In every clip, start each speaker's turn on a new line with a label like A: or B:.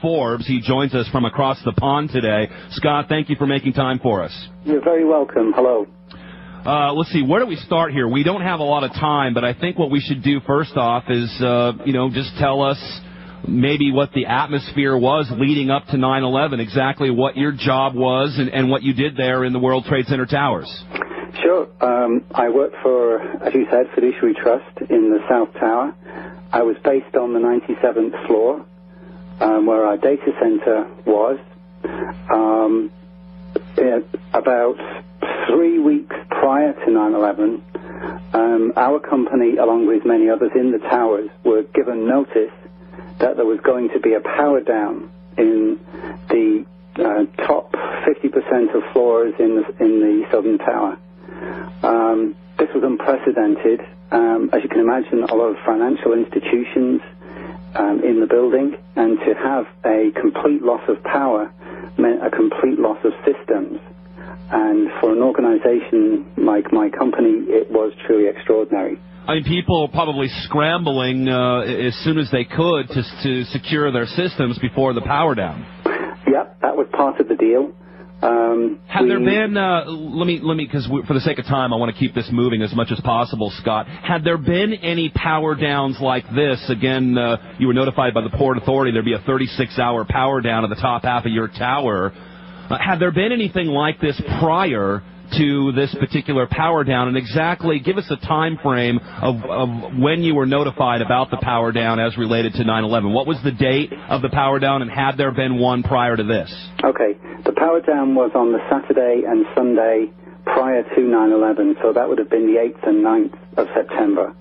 A: Forbes. He joins us from across the pond today. Scott, thank you for making time for us.
B: You're very welcome. Hello.
A: Uh, let's see, where do we start here? We don't have a lot of time, but I think what we should do first off is, uh, you know, just tell us maybe what the atmosphere was leading up to 9/11, exactly what your job was and, and what you did there in the World Trade Center towers.
B: Sure. Um, I worked for, as you said, Fiduciary Trust in the South Tower. I was based on the 97th floor, um, where our data center was. Um, about three weeks prior to 9/11, um, our company, along with many others in the towers, were given notice that there was going to be a power down in the uh, top 50% of floors in the, in the southern tower. Um, this was unprecedented. Um, as you can imagine, a lot of financial institutions um, in the building, and to have a complete loss of power meant a complete loss of systems. And for an organization like my company, it was truly extraordinary.
A: I mean, people were probably scrambling uh, as soon as they could to, to secure their systems before the power down.
B: Yep, that was part of the deal. Um,
A: Have there been? Uh, let me let me because for the sake of time, I want to keep this moving as much as possible. Scott, had there been any power downs like this? Again, uh, you were notified by the Port Authority there'd be a 36-hour power down at the top half of your tower. Uh, had there been anything like this prior to this particular power down and exactly give us a time frame of, of when you were notified about the power down as related to 9-11. What was the date of the power down and had there been one prior to this?
B: Okay. The power down was on the Saturday and Sunday prior to 9-11, so that would have been the 8th and 9th of September.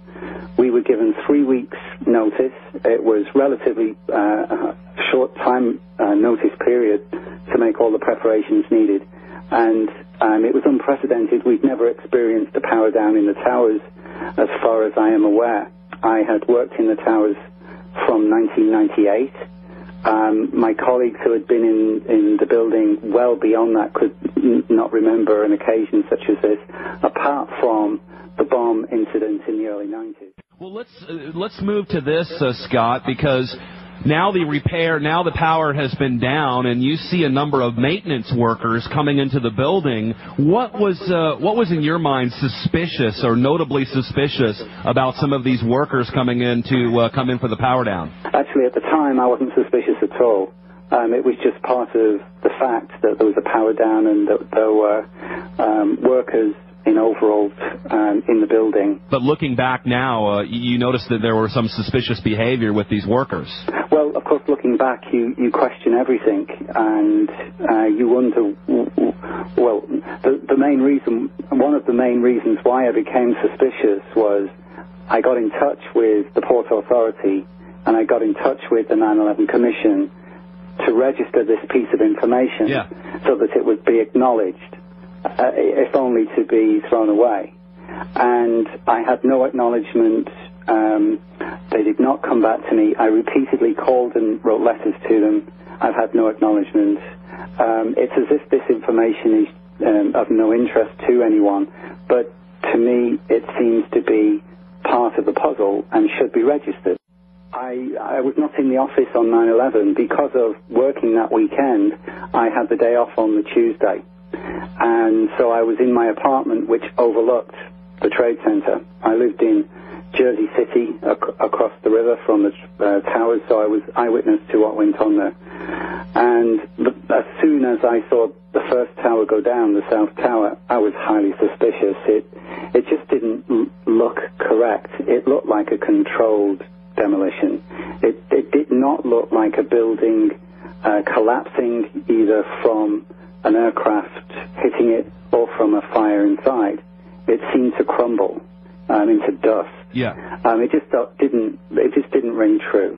B: We were given three weeks notice. It was relatively uh, short time uh, notice period to make all the preparations needed. And um, it was unprecedented. We'd never experienced a power down in the towers, as far as I am aware. I had worked in the towers from 1998. Um, my colleagues who had been in, in the building well beyond that could n- not remember an occasion such as this, apart from the bomb incident in the early 90s.
A: Well, let's uh, let's move to this, uh, Scott, because now the repair, now the power has been down, and you see a number of maintenance workers coming into the building. What was uh, what was in your mind suspicious or notably suspicious about some of these workers coming in to uh, come in for the power down?
B: Actually, at the time, I wasn't suspicious at all. Um, it was just part of the fact that there was a power down and that there were um, workers in overalls um, in the building.
A: But looking back now, uh, you noticed that there were some suspicious behavior with these workers.
B: Well, of course, looking back, you, you question everything, and uh, you wonder. Well, the, the main reason, one of the main reasons why I became suspicious was I got in touch with the Port Authority and I got in touch with the 9/11 Commission to register this piece of information
A: yeah.
B: so that it would be acknowledged uh, if only to be thrown away. And I had no acknowledgement. Um, they did not come back to me. I repeatedly called and wrote letters to them. I've had no acknowledgement. Um, it's as if this information is um, of no interest to anyone, but to me it seems to be part of the puzzle and should be registered. I, I was not in the office on 9-11 because of working that weekend. I had the day off on the Tuesday. And so I was in my apartment, which overlooked the trade center. I lived in Jersey City, ac- across the river from the uh, towers, so I was eyewitness to what went on there. And the, as soon as I saw the first tower go down, the South Tower, I was highly suspicious. It it just didn't l- look correct. It looked like a controlled demolition. It it did not look like a building uh, collapsing either from an aircraft hitting it or from a fire inside. It seemed to crumble um.
A: Yeah.
B: Um, it just didn't. It just didn't ring true.